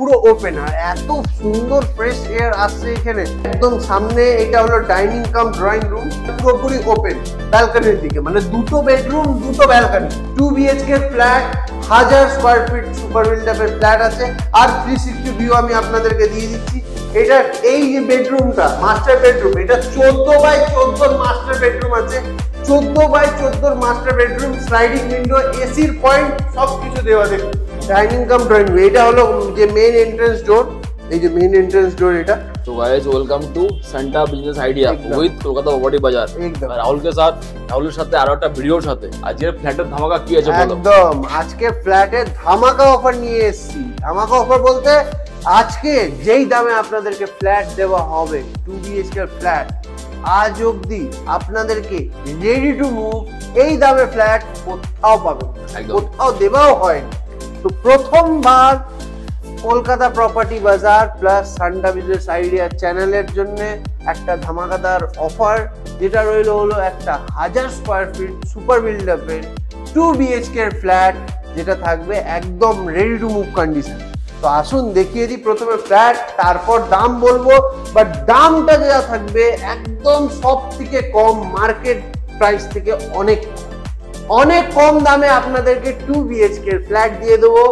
পুরো ওপেন আর এত সুন্দর ফ্রেশ এয়ার আসছে এখানে। একদম সামনে এটা হলো ডাইনিং কাম ড্রয়িং রুম পুরোপুরি ওপেন ব্যালকনির দিকে। মানে দুটো বেডরুম দুটো ব্যালকনি টু বিএইচকে ফ্ল্যাট হাজার স্কোয়ার ফিট সুপার বিল্ডাপের ফ্ল্যাট আছে। আর থ্রি সিক্সটি ভিউ আমি আপনাদেরকে দিয়ে দিচ্ছি। এটা এই যে বেডরুমটা মাস্টার বেডরুম এটা চোদ্দ বাই চোদ্দোর মাস্টার বেডরুম আছে। চোদ্দ বাই চোদ্দোর মাস্টার বেডরুম স্লাইডিং উইন্ডো এসির পয়েন্ট সব কিছু দেওয়া দেখুন। ডাইনিং কাম ড্রয়িং রুম এটা হলো যে মেইন এন্ট্রেন্স ডোর এই যে মেইন এন্ট্রেন্স ডোর এটা तो guys welcome to সেন্টা business idea একদম। উইথ কলকাতা প্রপার্টি বাজার একদম। রাহুলকে সাথ রাহুলের সাথে আরো একটা ভিডিওর সাথে আজকের ফ্ল্যাটের ধামাকা কি আছে বলো একদম আজকে ফ্ল্যাটে ধামাকা অফার নিয়ে এসেছি ধামাকা অফার বলতে আজকে যেই দামে আপনাদেরকে ফ্ল্যাট দেওয়া হবে টু বিএইচকে ফ্ল্যাট আজ অবধি আপনাদেরকে রেডি টু মুভ এই দামে ফ্ল্যাট কোথাও পাবেন না। একদম। কোথাও দেওয়াও হয় তো প্রথমবার কলকাতা প্রপার্টি বাজার প্লাস সান্ডা বিজনেস আইডিয়া চ্যানেলের জন্য একটা ধামাকাদার অফার যেটা রইল হলো একটা হাজার স্কোয়ার ফিট সুপার বিল্ডাপের টু বিএইচকে ফ্ল্যাট যেটা থাকবে একদম রেডি টু মুভ কন্ডিশন তো আসুন দেখিয়ে দিই প্রথমে ফ্ল্যাট তারপর দাম বলব বাট দামটা যা থাকবে একদম সব থেকে কম মার্কেট প্রাইস থেকে অনেক অনেক কম দামে আপনাদেরকে টু বিএইচকে ফ্ল্যাট দিয়ে দেবো।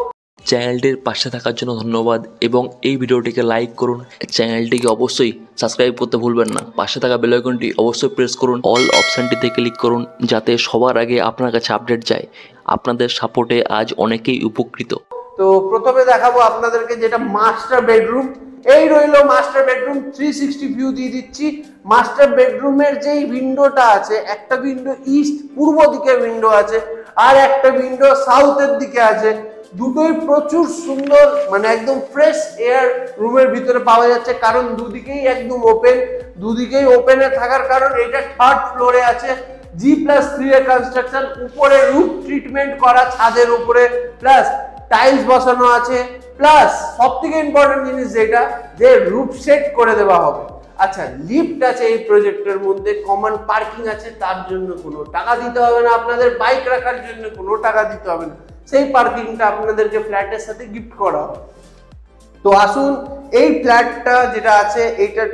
চ্যানেলটির পাশে থাকার জন্য ধন্যবাদ এবং এই ভিডিওটিকে লাইক করুন। চ্যানেলটিকে অবশ্যই সাবস্ক্রাইব করতে ভুলবেন না। পাশে থাকা বেল আইকনটি অবশ্যই প্রেস করুন। অল অপশানটিতে ক্লিক করুন যাতে সবার আগে আপনার কাছে আপডেট যায়। আপনাদের সাপোর্টে আজ অনেকেই উপকৃত। তো প্রথমে দেখাবো আপনাদেরকে যেটা মাস্টার বেডরুম এই রইল master bedroom three sixty view দিয়ে দিচ্ছি। মাস্টার বেডরুমের যেই উইন্ডোটা আছে, একটা উইন্ডো ইস্ট পূর্ব দিকে উইন্ডো আছে, আর একটা উইন্ডো সাউথের দিকে আছে। দুটোই প্রচুর সুন্দর মানে একদম ফ্রেশ এয়ার রুমের ভিতরে পাওয়া যাচ্ছে। কারণ দুদিকেই একদম ওপেন দুদিকেই ওপেনে থাকার কারণ এটা থার্ড ফ্লোরে আছে। জি প্লাস থ্রি এর কনস্ট্রাকশন উপরে রুফ ট্রিটমেন্ট করা ছাদের উপরে। প্লাস টাইলস বসানো আছে প্লাস সব থেকে ইম্পর্টেন্ট জিনিস যেটা, যে রুফ সেট করে দেওয়া হবে। আচ্ছা লিফট আছে এই প্রজেক্টের মধ্যে কমন পার্কিং আছে, তার জন্য কোনো টাকা দিতে হবে না আপনাদের বাইক রাখার জন্য কোনো টাকা দিতে হবে না। সেই পার্কিংটা আপনাদেরকে ফ্ল্যাটের সাথে গিফট করা হবে। তো আসুন, এই ফ্ল্যাটটা যেটা আছে, এইটা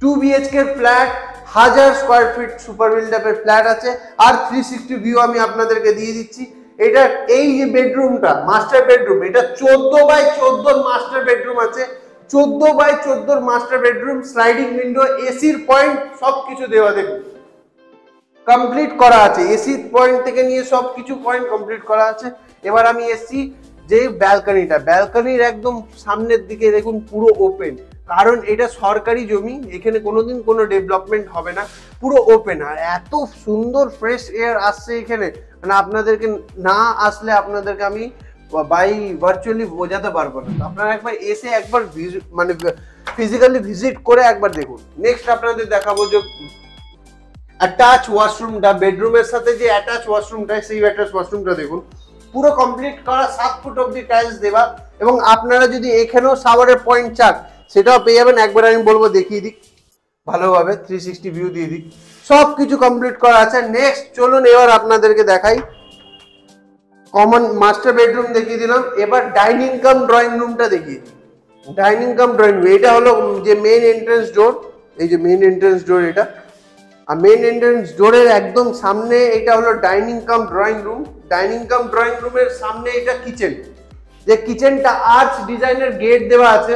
টু বিএইচকে ফ্ল্যাট হাজার স্কোয়ার ফিট সুপার বিল্ডাপের ফ্ল্যাট আছে, আর থ্রি সিক্সটি ভিউ আমি আপনাদেরকে দিয়ে দিচ্ছি। এটা এই যে বেডরুমটা মাস্টার বেডরুম এটা চোদ্দ বাই চোদ্দোর মাস্টার বেডরুম আছে। চোদ্দ বাই চোদ্দোর মাস্টার বেডরুম স্লাইডিং উইন্ডো এসির পয়েন্ট সব কিছু দেওয়া দেখুন। কমপ্লিট করা আছে। এসি পয়েন্ট থেকে নিয়ে সব কিছু পয়েন্ট কমপ্লিট করা আছে। এবার আমি এসছি যে ব্যালকনিটা ব্যালকনির একদম সামনের দিকে দেখুন পুরো ওপেন কারণ এটা সরকারি জমি, এখানে কোনোদিন কোনো ডেভেলপমেন্ট হবে না। পুরো ওপেন আর এত সুন্দর ফ্রেশ এয়ার আসছে এখানে। মানে আপনাদেরকে না আসলে আপনাদেরকে আমি বাই ভার্চুয়ালি বোঝাতে পারব না। আপনারা একবার এসে একবার মানে ফিজিক্যালি ভিজিট করে একবার দেখুন। নেক্সট আপনাদের দেখাবো যে অ্যাটাচ ওয়াশরুমটা বেডরুমের সাথে যে অ্যাটাচ ওয়াশরুমটা সেই অ্যাটাচ ওয়াশরুমটা দেখুন। পুরো কমপ্লিট করা সাত ফুট অব্দি টাইলস দেওয়া এবং আপনারা যদি এখানেও সাওয়ারের পয়েন্ট চান, সেটাও পেয়ে যাবেন। একবার আমি বলব দেখিয়ে দিক ভালোভাবে থ্রি সিক্সটি ভিউ দিয়ে দিই। সব কিছু কমপ্লিট করা আছে। নেক্সট চলুন এবার আপনাদেরকে দেখাই। কমন মাস্টার বেডরুম দেখিয়ে দিলাম। এবার ডাইনিং কাম ড্রয়িং রুমটা দেখিয়ে দিই। ডাইনিং কাম ড্রয়িং রুম এটা হলো যে মেইন এন্ট্রেন্স ডোর এই যে মেইন এন্ট্রেন্স ডোর এটা। আর মেন এন্ট্রেন্স ডোরের একদম সামনে এটা হলো dining cum drawing room dining cum drawing রুমের সামনে এটা কিচেন যে কিচেনটা আর্চ ডিজাইনের গেট দেওয়া আছে।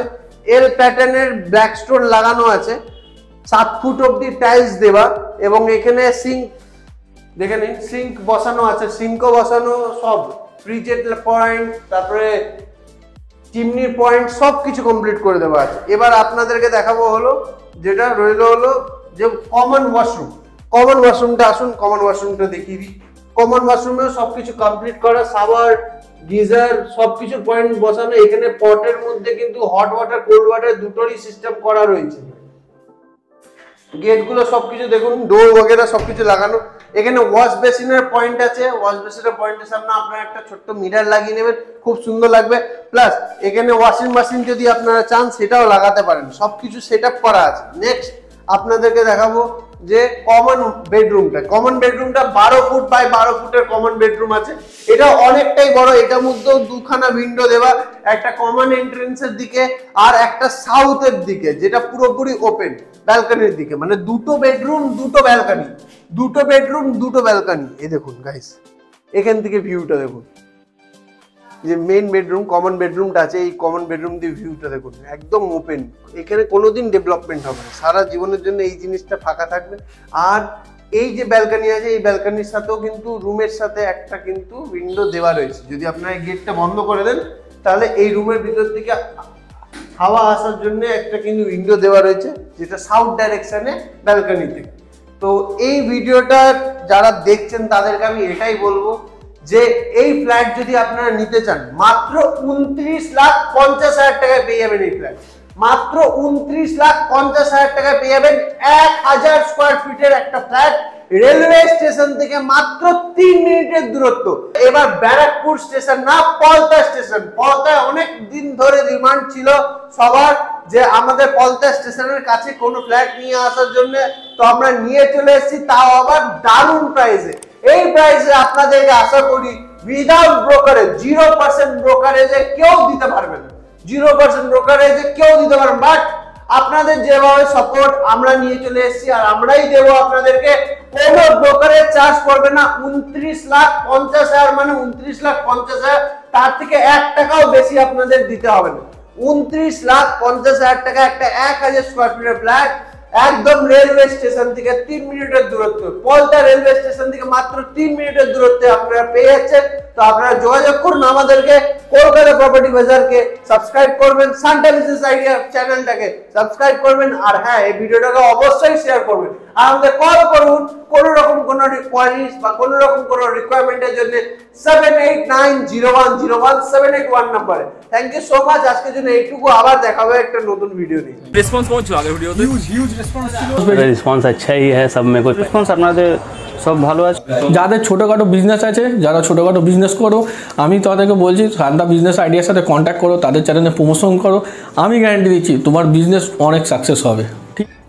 এল প্যাটার্নের ব্ল্যাক স্টোন লাগানো আছে। সাত ফুট অব্দি টাইলস দেওয়া এবং এখানে সিঙ্ক, দেখে নিন, সিঙ্ক বসানো আছে, সিঙ্কও বসানো, সব ফ্রিজের পয়েন্ট, তারপরে চিমনির পয়েন্ট, সব কিছু কমপ্লিট করে দেওয়া আছে। এবার আপনাদেরকে দেখাবো হলো, যেটা রইল হলো যে কমন ওয়াশরুম কমন ওয়াশরুমটা আসুন কমন ওয়াশরুমটা দেখিয়ে দিই। কমন ওয়াশরুমেও সব কিছু কমপ্লিট করা সাবার গিজার, সব কিছু পয়েন্ট বসানো। এখানে পটের মধ্যে কিন্তু হট ওয়াটার কোল্ড ওয়াটার দুটোরই সিস্টেম করা রয়েছে। গেটগুলো সব কিছু দেখুন ডোর বগেরা সবকিছু লাগানো। এখানে ওয়াশ বেসিনের পয়েন্ট আছে। ওয়াশ বেসিনের পয়েন্টের সামনে আপনারা একটা ছোট্ট মিরার লাগিয়ে নেবেন। খুব সুন্দর লাগবে। প্লাস এখানে ওয়াশিং মেশিন যদি আপনারা চান, সেটাও লাগাতে পারেন। সবকিছু সেট আপ করা আছে। নেক্সট আপনাদেরকে দেখাবো যে কমন বেডরুমটা কমন বেডরুমটা বারো ফুট বাই বারো ফুটের কমন বেডরুম আছে। এটা অনেকটাই বড় এটা মধ্যেও দুখানা উইন্ডো দেওয়া, একটা কমন এন্ট্রেন্সের দিকে আর একটা সাউথের দিকে, যেটা পুরোপুরি ওপেন ব্যালকানির দিকে। মানে দুটো বেডরুম দুটো ব্যালকানি দুটো বেডরুম দুটো ব্যালকানি এই দেখুন গাইস এখান থেকে ভিউটা দেখুন। যে মেন বেডরুম কমন বেডরুমটা আছে, এই কমন বেডরুম দিয়ে ভিউটা দেখুন, একদম ওপেন এখানে কোনোদিন ডেভেলপমেন্ট হবে সারা জীবনের জন্য এই জিনিসটা ফাঁকা থাকবে। আর এই যে ব্যালকানি আছে, এই ব্যালকানির সাথেও কিন্তু রুমের সাথে একটা কিন্তু উইন্ডো দেওয়া রয়েছে। যদি আপনারা গেটটা বন্ধ করে দেন, তাহলে এই রুমের ভিতর থেকে হাওয়া আসার জন্য একটা কিন্তু উইন্ডো দেওয়া রয়েছে, যেটা সাউথ ডাইরেকশানে ব্যালকানি থেকে তো এই ভিডিওটা যারা দেখছেন, তাদেরকে আমি এটাই বলব যে এই ফ্ল্যাট যদি আপনারা নিতে চান, মাত্র উনত্রিশ লাখ পঞ্চাশ হাজার টাকায় পেয়ে যাবেন এই ফ্ল্যাট মাত্র উনত্রিশ লাখ পঞ্চাশ হাজার টাকায় পেয়ে যাবেন এক হাজার স্কোয়ার ফিটের একটা ফ্ল্যাট রেলওয়ে স্টেশন থেকে মাত্র তিন মিনিটের দূরত্ব। এবার ব্যারাকপুর স্টেশন না, পলতা স্টেশন পলতায় অনেক দিন ধরে ডিমান্ড ছিল সবার যে আমাদের পলতা স্টেশনের কাছে কোনো ফ্ল্যাট নিয়ে আসার জন্য। তো আমরা নিয়ে চলে এসেছি, তাও আবার দারুণ প্রাইসে এই প্রাইসে আপনাদেরকে আশা করি উইদাউট ব্রোকারেজ জিরো পার্সেন্ট ব্রোকারেজে কেউ দিতে পারবে না। জিরো পার্সেন্ট ব্রোকারেজে কেউ দিতে পারবে বাট আপনাদের যেভাবে সাপোর্ট আমরা নিয়ে চলে এসেছি আর আমরাই দেবো আপনাদেরকে, কোনো ব্রোকারেজ চার্জ করবে না। উনত্রিশ লাখ পঞ্চাশ হাজার মানে উনত্রিশ লাখ পঞ্চাশ হাজার, তার থেকে এক টাকাও বেশি আপনাদের দিতে হবে না। উনত্রিশ লাখ পঞ্চাশ হাজার টাকা একটা এক হাজার স্কোয়ার ফিটের ফ্ল্যাট একদম রেলওয়ে স্টেশন থেকে তিন মিনিটের দূরত্ব, পলতা রেলওয়ে স্টেশন থেকে মাত্র তিন মিনিটের দূরত্বে আপনারা পেয়ে যাচ্ছেন তো আপনারা যোগাযোগ করুন আমাদেরকে, কলকাতা প্রপার্টি বাজারকে সাবস্ক্রাইব করবেন সানটা বিজনেস আইডিয়া চ্যানেলটাকে সাবস্ক্রাইব করবেন। আর হ্যাঁ এই ভিডিওটাকে অবশ্যই শেয়ার করবেন। আমাদের কল করুন কোনো রকম কোনো কোয়ারিজ বা কোনো রকম কোনো রিকোয়ারমেন্টের জন্য seven eight nine zero one zero one seven eight one নাম্বারে থ্যাংক ইউ সো মাচ আজকের জন্য এইটুকু আবার দেখাবো একটা নতুন ভিডিও নিয়ে। রেসপন্স কেমন ছিল। আগের ভিডিওতে রেসপন্স আচ্ছাই হ্যাঁ সব মে কোই রেসপন্স আপনাদের সব ভালো আছে? যাদের ছোটোখাটো বিজনেস আছে যারা ছোটোখাটো বিজনেস করো আমি তাদেরকে বলছি সান্তা বিজনেস আইডিয়ার সাথে কন্ট্যাক্ট করো তাদের চ্যানেলে প্রমোশন করো। আমি গ্যারান্টি দিচ্ছি তোমার বিজনেস অনেক সাকসেস হবে।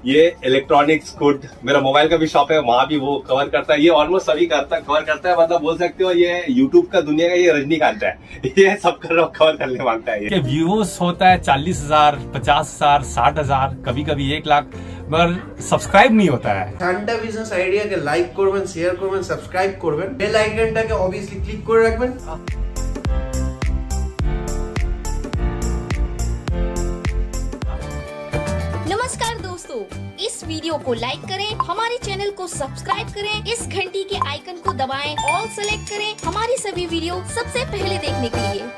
ये इलेक्ट्रॉनिक्स गुड मेरा मोबाइल का भी शॉप है वहाँ भी वो कवर करता है ये ऑलमोस्ट सभी करता कवर करता है मतलब बोल सकते हो ये यूट्यूब का दुनिया का ये रजनीकांत है ये सब कर कवर करने मांगता है ये के व्यूज होता है चालीस हजार पचास हजार साठ हजार कभी कभी एक लाख मगर सब्सक्राइब नहीं होता है ঠান্ডা বিজনেস আইডিয়াকে লাইক করবেন শেয়ার করবেন সাবস্ক্রাইব করবেন বেল আইকনটাকে অবভিয়াসলি ক্লিক করে রাখবেন इस वीडियो को लाइक करें, हमारे चैनल को सब्सक्राइब करें, इस घंटी के आइकन को दबाएँ, ऑल सेलेक्ट करें हमारी सभी वीडियो सबसे पहले देखने के लिए।